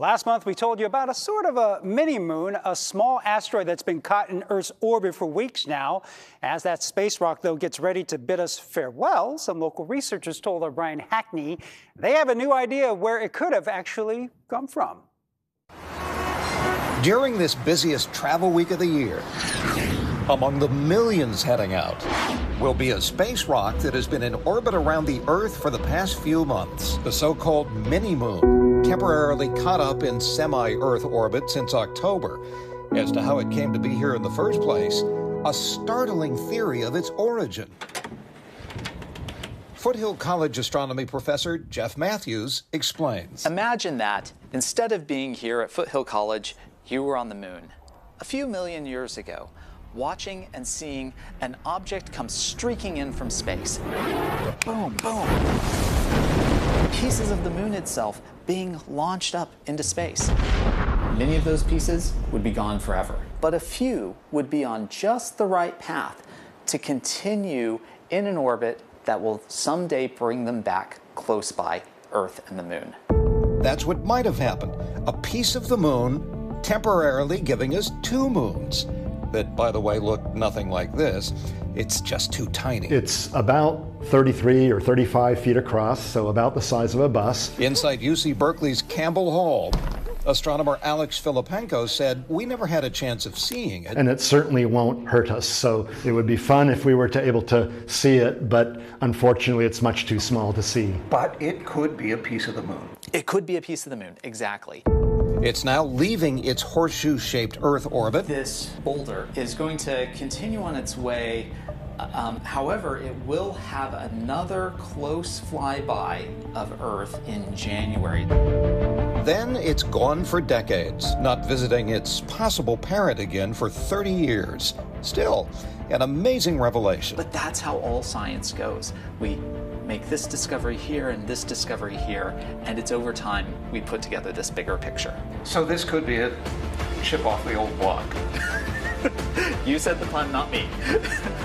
Last month, we told you about a sort of a mini moon, a small asteroid that's been caught in Earth's orbit for weeks now. As that space rock, though, gets ready to bid us farewell, some local researchers told our Brian Hackney they have a new idea of where it could have actually come from. During this busiest travel week of the year, among the millions heading out will be a space rock that has been in orbit around the Earth for the past few months, the so called mini moon temporarily caught up in semi Earth orbit since October. As to how it came to be here in the first place, a startling theory of its origin. Foothill College astronomy professor Jeff Matthews explains. Imagine that instead of being here at Foothill College, you were on the moon. A few million years ago, watching and seeing an object come streaking in from space. Boom, boom pieces of the moon itself being launched up into space. Many of those pieces would be gone forever. But a few would be on just the right path to continue in an orbit that will someday bring them back close by Earth and the moon. That's what might have happened. A piece of the moon temporarily giving us two moons that, by the way, look nothing like this. It's just too tiny. It's about 33 or 35 feet across, so about the size of a bus. Inside UC Berkeley's Campbell Hall, astronomer Alex Filippenko said, We never had a chance of seeing it. And it certainly won't hurt us. So it would be fun if we were to able to see it, but unfortunately it's much too small to see. But it could be a piece of the moon. It could be a piece of the moon, exactly. It's now leaving its horseshoe shaped Earth orbit. This boulder is going to continue on its way. Um, however, it will have another close flyby of Earth in January. Then it's gone for decades, not visiting its possible parent again for 30 years. Still, an amazing revelation. But that's how all science goes. We make this discovery here and this discovery here, and it's over time we put together this bigger picture. So this could be a chip off the old block. you said the pun, not me.